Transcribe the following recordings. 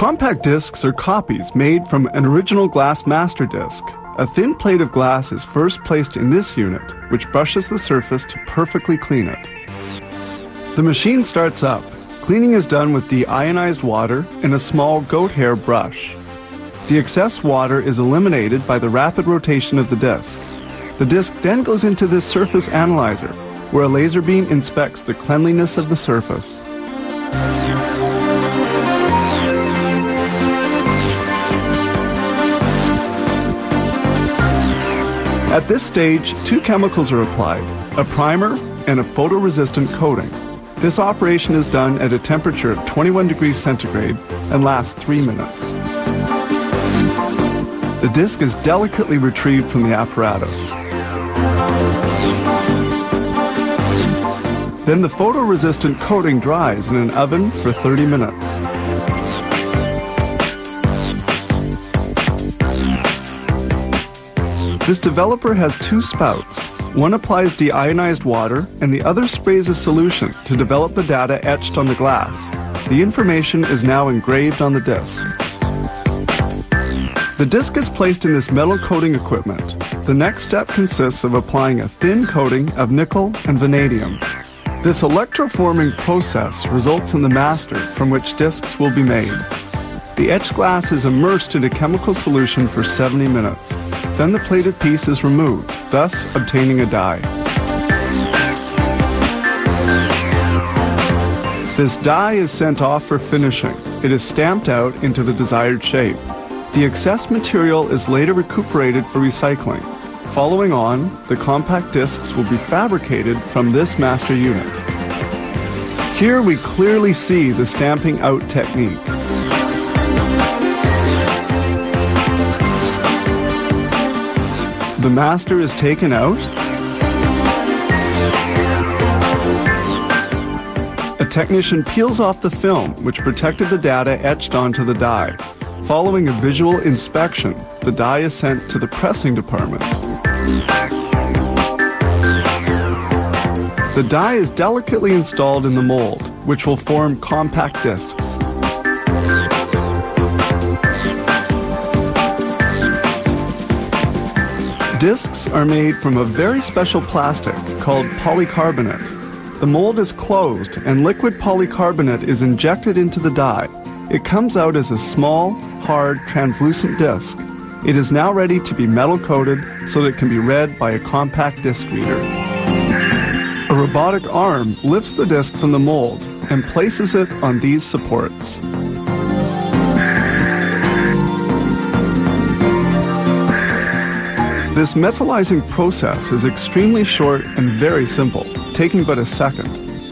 Compact discs are copies made from an original glass master disc. A thin plate of glass is first placed in this unit, which brushes the surface to perfectly clean it. The machine starts up. Cleaning is done with deionized water and a small goat hair brush. The excess water is eliminated by the rapid rotation of the disc. The disc then goes into this surface analyzer, where a laser beam inspects the cleanliness of the surface. At this stage, two chemicals are applied, a primer and a photoresistant coating. This operation is done at a temperature of 21 degrees centigrade and lasts three minutes. The disc is delicately retrieved from the apparatus. Then the photoresistant coating dries in an oven for 30 minutes. This developer has two spouts. One applies deionized water and the other sprays a solution to develop the data etched on the glass. The information is now engraved on the disc. The disc is placed in this metal coating equipment. The next step consists of applying a thin coating of nickel and vanadium. This electroforming process results in the master from which discs will be made. The etched glass is immersed in a chemical solution for 70 minutes. Then the plated piece is removed, thus obtaining a die. This die is sent off for finishing. It is stamped out into the desired shape. The excess material is later recuperated for recycling. Following on, the compact discs will be fabricated from this master unit. Here we clearly see the stamping out technique. The master is taken out. A technician peels off the film which protected the data etched onto the die. Following a visual inspection, the die is sent to the pressing department. The die is delicately installed in the mold, which will form compact discs. Discs are made from a very special plastic called polycarbonate. The mold is closed and liquid polycarbonate is injected into the die. It comes out as a small, hard, translucent disc. It is now ready to be metal coated so that it can be read by a compact disc reader. A robotic arm lifts the disc from the mold and places it on these supports. This metallizing process is extremely short and very simple, taking but a second.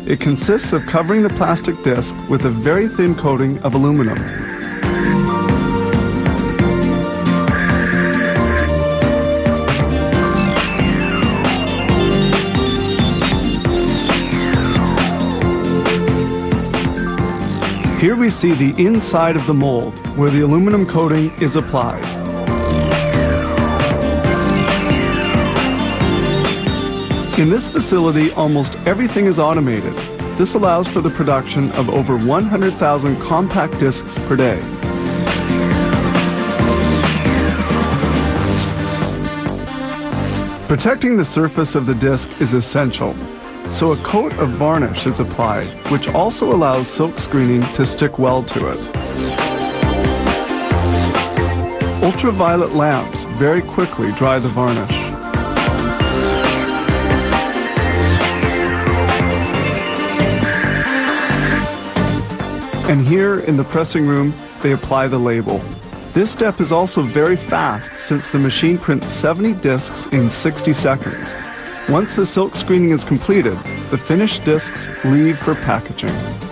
It consists of covering the plastic disc with a very thin coating of aluminum. Here we see the inside of the mold where the aluminum coating is applied. In this facility, almost everything is automated. This allows for the production of over 100,000 compact discs per day. Protecting the surface of the disc is essential, so a coat of varnish is applied, which also allows silk screening to stick well to it. Ultraviolet lamps very quickly dry the varnish. And here in the pressing room, they apply the label. This step is also very fast since the machine prints 70 discs in 60 seconds. Once the silk screening is completed, the finished discs leave for packaging.